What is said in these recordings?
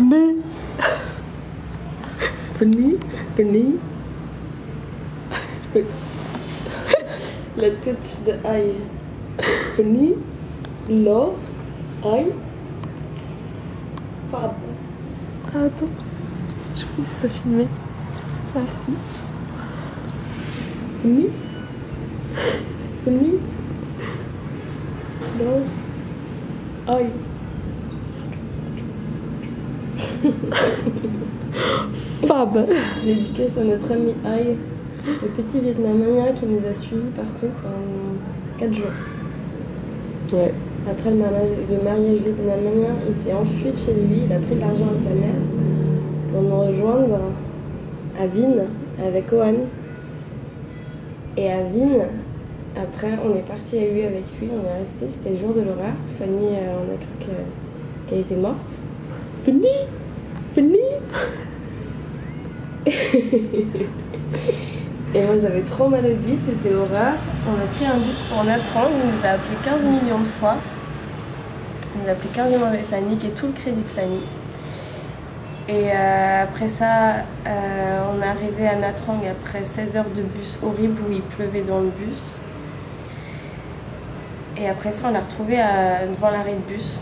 Venez Venez Venez La touch de aïe. Venez Là Aïe Fab. Ah, attends. Je crois que ça filmait. Ah si. Venez Venez Là Aïe. Fab. Dédicace à notre ami Aïe, le petit Vietnamien qui nous a suivis partout pendant 4 jours. Ouais. Après le mariage, le mariage vietnamien, il s'est enfui de chez lui, il a pris de l'argent à sa mère pour nous rejoindre à Vine avec Ohan. Et à Vine, après, on est parti à lui avec lui, on est resté, c'était le jour de l'horreur. Fanny, euh, on a cru que- qu'elle était morte. Fanny? Et moi j'avais trop mal au bide, c'était l'horreur. On a pris un bus pour Natran, il nous a appelé 15 millions de fois. Il nous a appelé 15 millions de fois, ça a niqué tout le crédit de Fanny. Et euh, après ça, euh, on est arrivé à Natrang après 16 heures de bus horrible où il pleuvait dans le bus. Et après ça, on l'a retrouvé à, devant l'arrêt de bus.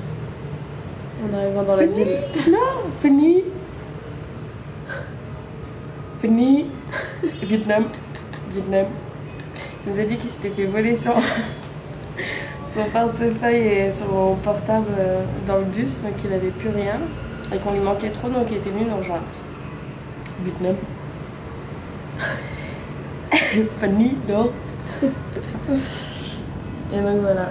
En arrivant dans la ville. Non, Fanny Fanny Vietnam. Vietnam. Il nous a dit qu'il s'était fait voler son, son portefeuille et son portable euh, dans le bus, donc il avait plus rien. Et qu'on lui manquait trop, donc il était venu nous rejoindre. Vietnam. Fanny, non? Et donc voilà.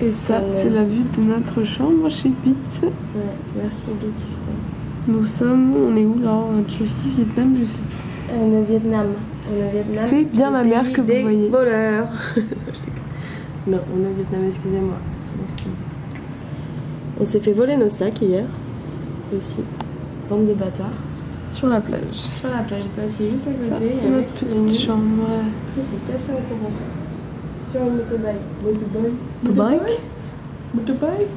Et ça, Ouais. c'est la vue de notre chambre chez Pitts. Ouais, merci Betty. Nous sommes, on est où là En Turquie, Vietnam, je sais plus. On est au Vietnam. On est au Vietnam. C'est bien ma mère que vous des voyez. voleurs. Non, on est au Vietnam, excusez-moi. Je m'excuse. On s'est fait voler nos sacs hier. Aussi. Bande de bâtards. Sur la plage. Sur la plage, assis juste à Ça, côté. c'est notre petite chambre. ouais. Il s'est cassé un courant. Sur un motobike. Motobike Motobike Motobike